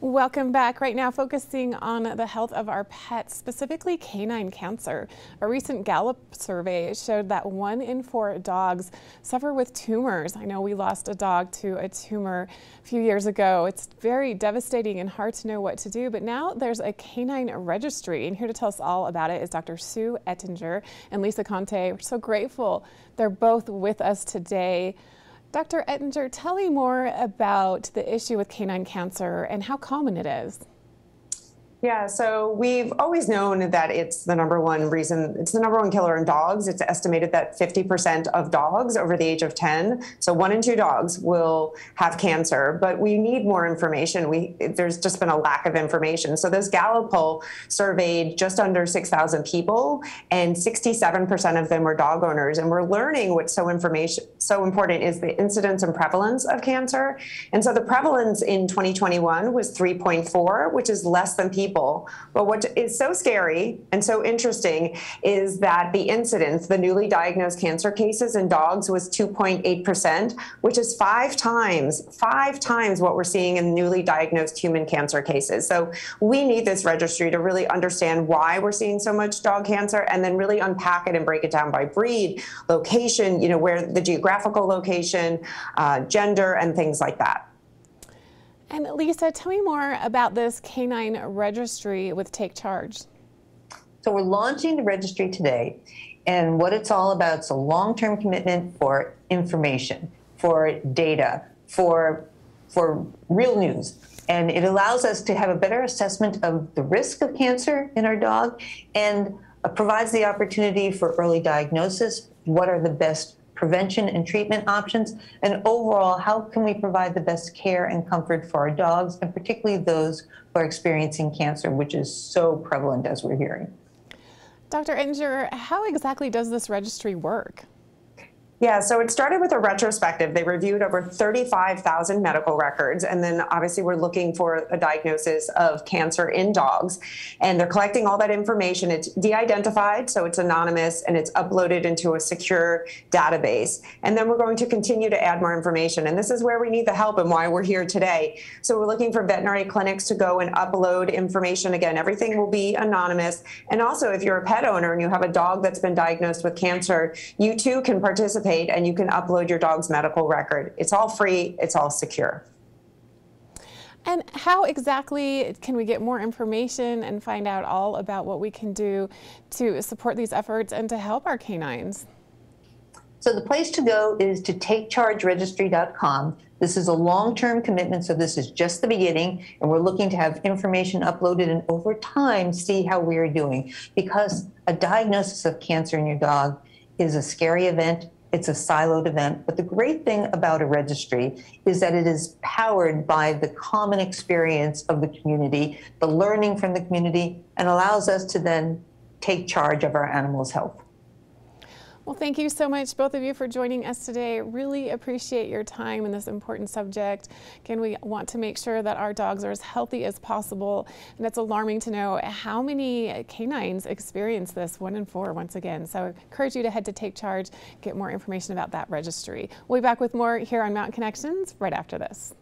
Welcome back. Right now, focusing on the health of our pets, specifically canine cancer. A recent Gallup survey showed that one in four dogs suffer with tumors. I know we lost a dog to a tumor a few years ago. It's very devastating and hard to know what to do, but now there's a canine registry. And here to tell us all about it is Dr. Sue Ettinger and Lisa Conte. We're so grateful they're both with us today. Dr. Ettinger, tell me more about the issue with canine cancer and how common it is. Yeah, so we've always known that it's the number one reason, it's the number one killer in dogs. It's estimated that 50% of dogs over the age of 10, so one in two dogs will have cancer, but we need more information. We There's just been a lack of information. So this Gallup poll surveyed just under 6,000 people, and 67% of them were dog owners. And we're learning what's so information so important is the incidence and prevalence of cancer. And so the prevalence in 2021 was 3.4, which is less than people people. But what is so scary and so interesting is that the incidence, the newly diagnosed cancer cases in dogs was 2.8%, which is five times, five times what we're seeing in newly diagnosed human cancer cases. So we need this registry to really understand why we're seeing so much dog cancer and then really unpack it and break it down by breed, location, you know, where the geographical location, uh, gender, and things like that. And Lisa, tell me more about this canine registry with Take Charge. So we're launching the registry today, and what it's all about is a long-term commitment for information, for data, for for real news. And it allows us to have a better assessment of the risk of cancer in our dog and provides the opportunity for early diagnosis. What are the best prevention and treatment options, and overall, how can we provide the best care and comfort for our dogs, and particularly those who are experiencing cancer, which is so prevalent as we're hearing. Dr. Ettinger, how exactly does this registry work? Yeah, so it started with a retrospective. They reviewed over 35,000 medical records, and then obviously we're looking for a diagnosis of cancer in dogs. And they're collecting all that information. It's de identified, so it's anonymous, and it's uploaded into a secure database. And then we're going to continue to add more information. And this is where we need the help and why we're here today. So we're looking for veterinary clinics to go and upload information. Again, everything will be anonymous. And also, if you're a pet owner and you have a dog that's been diagnosed with cancer, you too can participate participate and you can upload your dog's medical record. It's all free, it's all secure. And how exactly can we get more information and find out all about what we can do to support these efforts and to help our canines? So the place to go is to takechargeregistry.com. This is a long-term commitment, so this is just the beginning, and we're looking to have information uploaded and over time see how we are doing. Because a diagnosis of cancer in your dog is a scary event, it's a siloed event. But the great thing about a registry is that it is powered by the common experience of the community, the learning from the community, and allows us to then take charge of our animals' health. Well, thank you so much, both of you, for joining us today. Really appreciate your time in this important subject. Again, we want to make sure that our dogs are as healthy as possible, and it's alarming to know how many canines experience this, one in four, once again. So I encourage you to head to Take Charge, get more information about that registry. We'll be back with more here on Mountain Connections right after this.